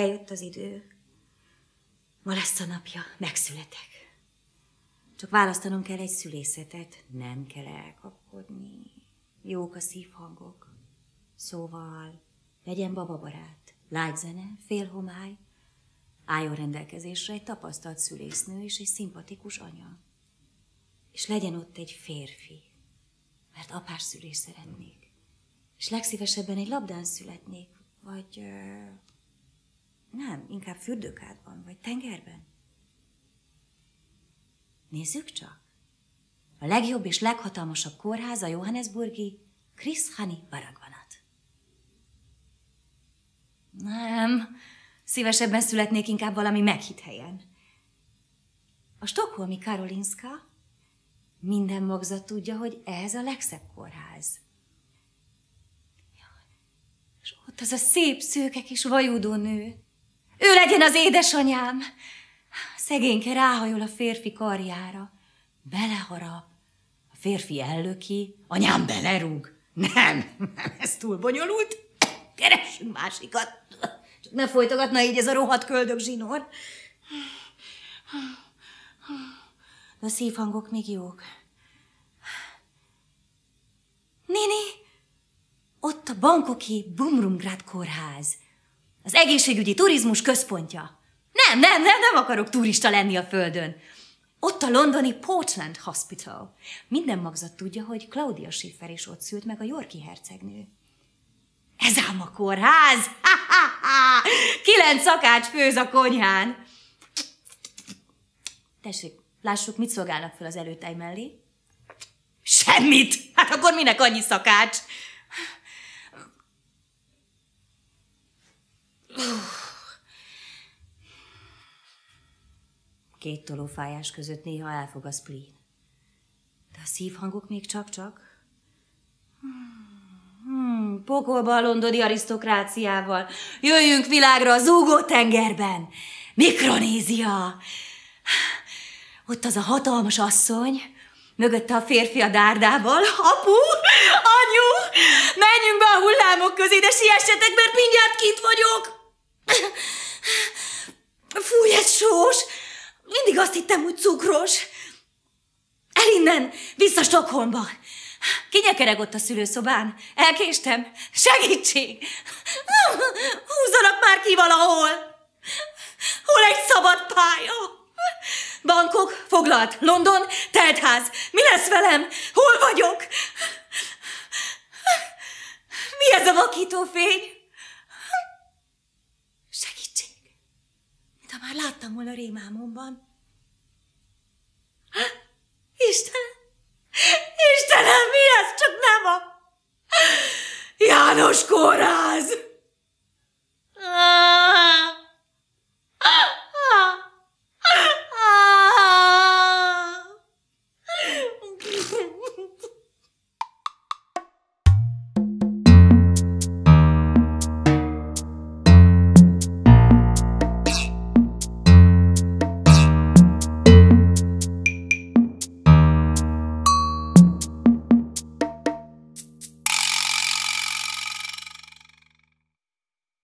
eljött az idő. Ma lesz a napja, megszületek. Csak választanom kell egy szülészetet, nem kell elkapkodni. Jók a szívhangok. Szóval legyen bababarát, lágy zene, fél homály, álljon rendelkezésre egy tapasztalt szülésznő és egy szimpatikus anya. És legyen ott egy férfi, mert apás szülés szeretnék. És legszívesebben egy labdán születnék, vagy... Nem, inkább fürdőkádban, vagy tengerben. Nézzük csak! A legjobb és leghatalmasabb kórház a Johannesburgi Chris Hani Baragvanat. Nem, szívesebben születnék inkább valami meghitt helyen. A Stockholmi Karolinska minden magzat tudja, hogy ez a legszebb kórház. És ott az a szép szőke kis vajúdó nő. Ő legyen az édesanyám. Szegényke ráhajol a férfi karjára. Beleharap. A férfi ellöki, anyám belerúg. Nem, nem, ez túl bonyolult. Keressünk másikat. Csak ne folytogatna így ez a rohadt köldök zsinór. A szívhangok még jók. Nini, ott a Bankoki Bumrumgrad kórház. Az egészségügyi turizmus központja. Nem, nem, nem, nem akarok turista lenni a földön. Ott a londoni Portland Hospital. Minden magzat tudja, hogy Claudia Schiffer is ott szült meg a Yorki hercegnő. Ez ám a kórház! Ha, ha, ha. Kilenc szakács főz a konyhán. Tessék, lássuk, mit szolgálnak fel az előtej mellé. Semmit! Hát akkor minek annyi szakács? Két tolófájás között néha elfog a spleen. De a szívhangok még csak-csak. Hmm, pokolba a londoni arisztokráciával. Jöjjünk világra a zúgó tengerben. Mikronézia. Ott az a hatalmas asszony, mögötte a férfi a dárdával. Apu, anyu, menjünk be a hullámok közé, de siessetek, mert mindjárt kint vagyok. Mindig azt hittem, hogy cukros. El innen, vissza Stockholmba. Kinyekereg ott a szülőszobán. Elkéstem. Segítség! Húzzanak már ki valahol! Hol egy szabad pálya? Bankok, foglalt. London, teltház. Mi lesz velem? Hol vagyok? Mi ez a vakító fény? Mintha már láttam volna rémámomban. Istenem, mi